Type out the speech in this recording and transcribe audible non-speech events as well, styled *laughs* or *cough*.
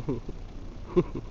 フ *laughs* フ